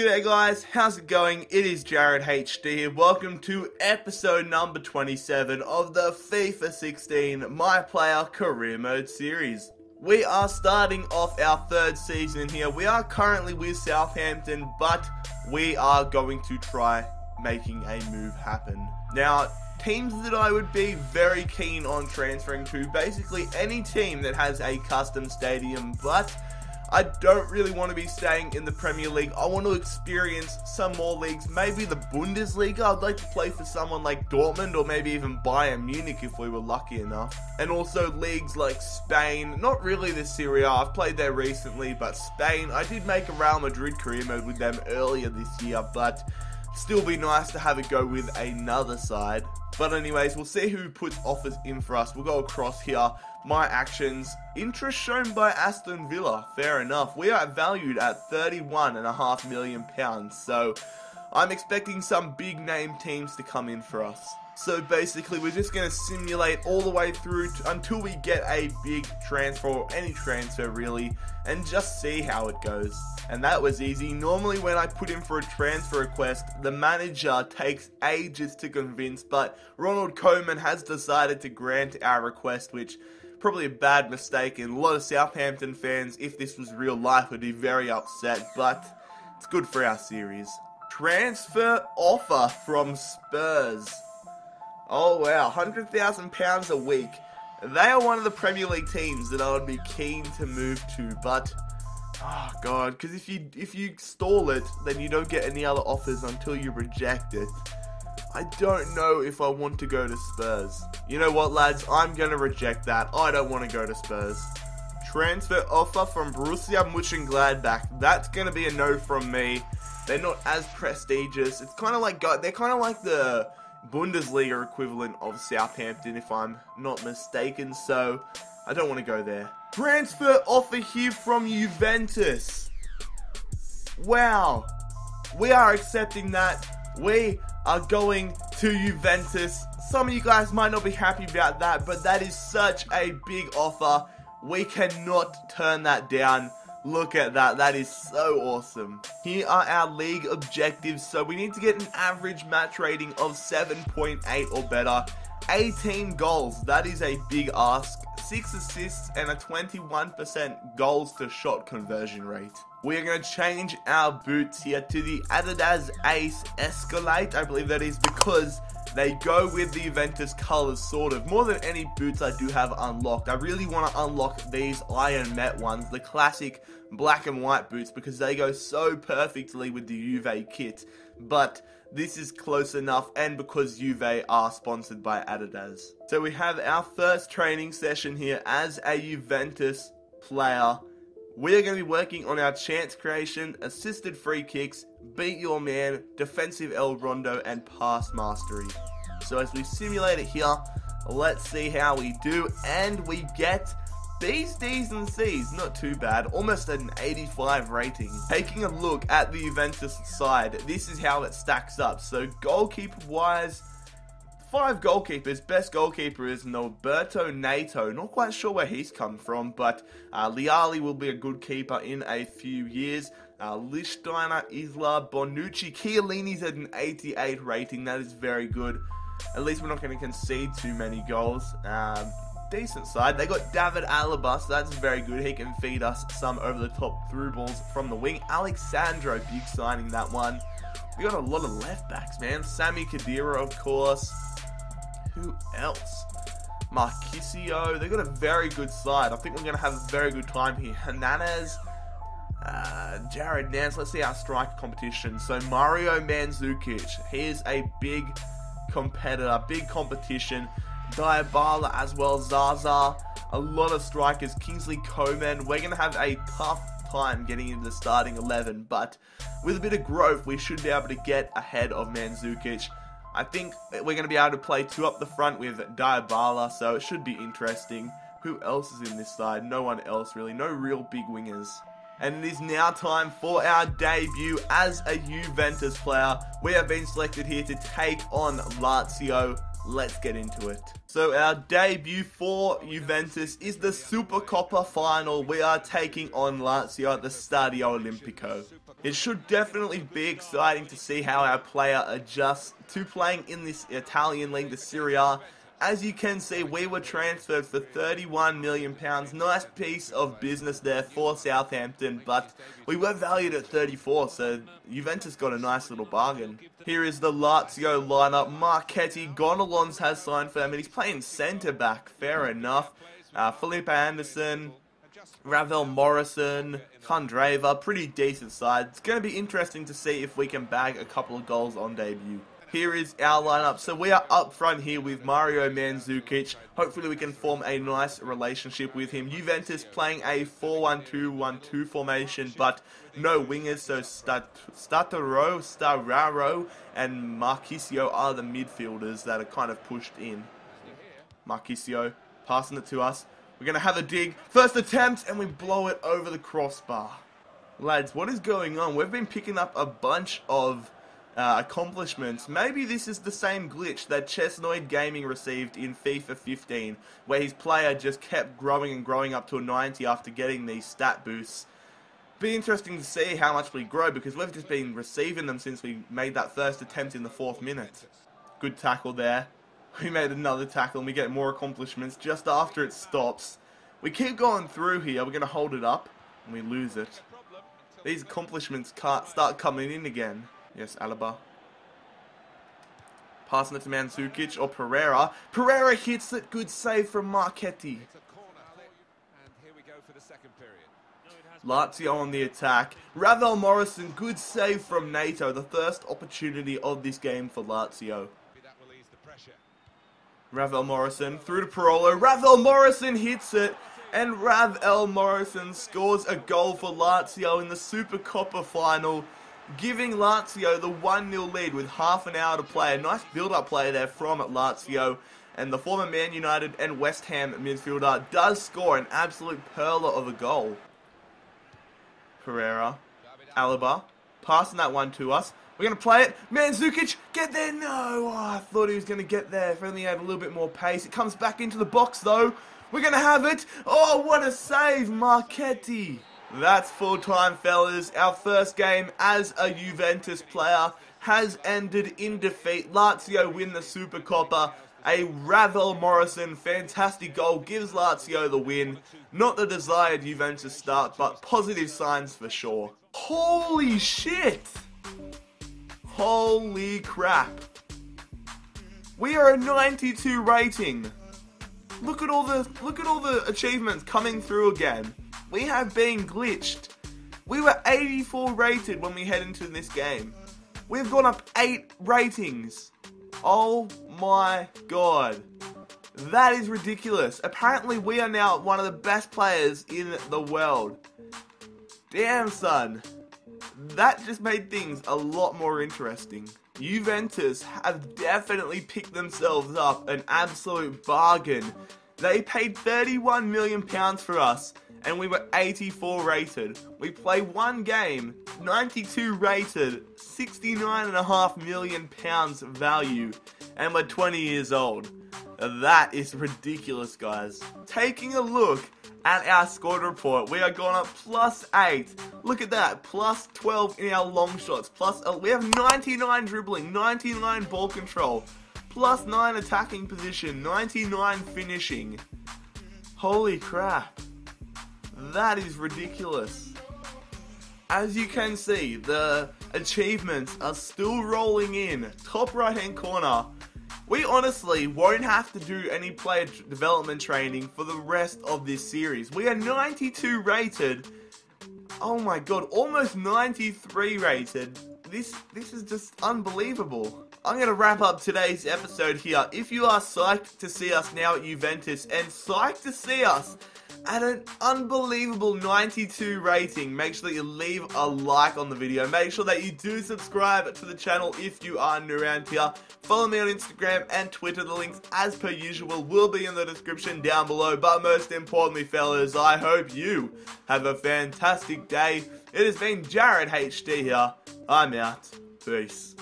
G'day guys, how's it going? It is Jarrad HD here. Welcome to episode number 27 of the FIFA 16 My Player Career Mode series. We are starting off our third season here. We are currently with Southampton, but we are going to try making a move happen. Now, teams that I would be very keen on transferring to, basically any team that has a custom stadium, but I don't really want to be staying in the Premier League. I want to experience some more leagues, maybe the Bundesliga. I'd like to play for someone like Dortmund or maybe even Bayern Munich if we were lucky enough. And also leagues like Spain, not really the Serie A. I've played there recently, but Spain, I did make a Real Madrid career mode with them earlier this year, but still be nice to have a go with another side. But anyways, we'll see who puts offers in for us. We'll go across here. My actions. Interest shown by Aston Villa. Fair enough. We are valued at £31.5 million. So I'm expecting some big name teams to come in for us. So basically, we're just going to simulate all the way through until we get a big transfer, or any transfer really, and just see how it goes. And that was easy. Normally, when I put in for a transfer request, the manager takes ages to convince, but Ronald Koeman has decided to grant our request, which probably a bad mistake, and a lot of Southampton fans, if this was real life, would be very upset, but it's good for our series. Transfer offer from Spurs. Oh wow, £100,000 a week. They are one of the Premier League teams that I would be keen to move to, but oh god, because if you if you stall it, then you don't get any other offers until you reject it. I don't know if I want to go to Spurs. You know what, lads? I'm gonna reject that. I don't want to go to Spurs. Transfer offer from Borussia Mönchengladbach. That's gonna be a no from me. They're not as prestigious. It's kind of like they're kind of like the Bundesliga equivalent of Southampton, if I'm not mistaken, so I don't want to go there. Transfer offer here from Juventus. Wow. We are accepting that. We are going to Juventus. Some of you guys might not be happy about that, but that is such a big offer. We cannot turn that down. Look at that, that is so awesome. Here are our league objectives. So we need to get an average match rating of 7.8 or better. 18 goals, that is a big ask. 6 assists and a 21% goals to shot conversion rate. We're going to change our boots here to the Adidas Ace Escalate. I believe that is because they go with the Juventus colors, sort of. More than any boots I do have unlocked. I really want to unlock these Iron Met ones, the classic black and white boots, because they go so perfectly with the Juve kit. But this is close enough, and because Juve are sponsored by Adidas. So we have our first training session here as a Juventus player. We are going to be working on our chance creation, assisted free kicks, beat your man, defensive El Rondo, and pass mastery. So as we simulate it here, let's see how we do, and we get B's, D's, and C's, not too bad, almost an 85 rating. Taking a look at the Juventus side, this is how it stacks up. So goalkeeper-wise, five goalkeepers. Best goalkeeper is Norberto Neto. Not quite sure where he's come from, but uh, Leali will be a good keeper in a few years. Uh, Lichtsteiner, Isla, Bonucci, Chiellini's at an 88 rating. That is very good. At least we're not going to concede too many goals. Um, decent side. They got David Alaba, so that's very good. He can feed us some over the top through balls from the wing. Alex Sandro, big signing that one. We got a lot of left backs, man. Sami Khedira, of course. Who else? Marchisio. They got a very good side. I think we're going to have a very good time here. Hernandez. Uh, Jarrad Nance. Let's see our strike competition. So Mario Mandzukic. He is a big competitor, big competition. Dybala as well, Zaza. A lot of strikers. Kingsley Coman. We're going to have a tough time getting into the starting 11, but with a bit of growth, we should be able to get ahead of Mandzukic. I think we're going to be able to play two up the front with Dybala, so it should be interesting. Who else is in this side? No one else really. No real big wingers. And it is now time for our debut as a Juventus player. We have been selected here to take on Lazio. Let's get into it. So our debut for Juventus is the Supercoppa final. We are taking on Lazio at the Stadio Olimpico. It should definitely be exciting to see how our player adjusts to playing in this Italian league, the Serie A. As you can see, we were transferred for £31 million. Nice piece of business there for Southampton, but we were valued at 34, so Juventus got a nice little bargain. Here is the Lazio lineup. Marchetti, Gonalons has signed for them, and he's playing centre-back, fair enough. Uh, Felipe Anderson, Ravel Morrison, Candreva, pretty decent side. It's going to be interesting to see if we can bag a couple of goals on debut. Here is our lineup. So we are up front here with Mario Mandzukic. Hopefully we can form a nice relationship with him. Juventus playing a 4-1-2-1-2 formation, but no wingers. So Stat Stataro, Stararo, and Marchisio are the midfielders that are kind of pushed in. Marchisio passing it to us. We're going to have a dig. First attempt, and we blow it over the crossbar. Lads, what is going on? We've been picking up a bunch of uh, accomplishments. Maybe this is the same glitch that Chesnoid Gaming received in FIFA 15, where his player just kept growing and growing up to a 90 after getting these stat boosts. Be interesting to see how much we grow because we've just been receiving them since we made that first attempt in the fourth minute. Good tackle there. We made another tackle and we get more accomplishments just after it stops. We keep going through here. We're going to hold it up and we lose it. These accomplishments can't start coming in again. Yes, Alaba. Passing it to Mandzukic or Pereira. Pereira hits it. Good save from Marchetti. Lazio on the attack. Ravel Morrison, good save from Neto. The first opportunity of this game for Lazio. Ravel Morrison through to Parolo. Ravel Morrison hits it. And Ravel Morrison scores a goal for Lazio in the Super Coppa final giving Lazio the 1-0 lead with half an hour to play. A nice build-up play there from Lazio. And the former Man United and West Ham midfielder does score an absolute perler of a goal. Pereira, Alaba, passing that one to us. We're going to play it. Mandzukic, get there. No, oh, I thought he was going to get there if only he had a little bit more pace. It comes back into the box, though. We're going to have it. Oh, what a save, Marchetti. That's full time, fellas. Our first game as a Juventus player has ended in defeat. Lazio win the Super Coppa. A Ravel Morrison fantastic goal gives Lazio the win. Not the desired Juventus start, but positive signs for sure. Holy shit! Holy crap. We are a 92 rating. Look at all the look at all the achievements coming through again. We have been glitched. We were 84 rated when we head into this game. We've gone up 8 ratings. Oh my god. That is ridiculous. Apparently we are now one of the best players in the world. Damn son. That just made things a lot more interesting. Juventus have definitely picked themselves up an absolute bargain. They paid 31 million pounds for us and we were 84 rated. We play one game, 92 rated, 69.5 million pounds value, and we're 20 years old. That is ridiculous, guys. Taking a look at our squad report, we are going up plus 8. Look at that, plus 12 in our long shots. Plus, uh, we have 99 dribbling, 99 ball control, plus 9 attacking position, 99 finishing. Holy crap. That is ridiculous. As you can see, the achievements are still rolling in. Top right hand corner. We honestly won't have to do any player development training for the rest of this series. We are 92 rated. Oh my god, almost 93 rated. This this is just unbelievable. I'm going to wrap up today's episode here. If you are psyched to see us now at Juventus and psyched to see us at an unbelievable 92 rating. Make sure that you leave a like on the video. Make sure that you do subscribe to the channel if you are new around here. Follow me on Instagram and Twitter. The links, as per usual, will be in the description down below. But most importantly, fellas, I hope you have a fantastic day. It has been Jarrad HD here. I'm out. Peace.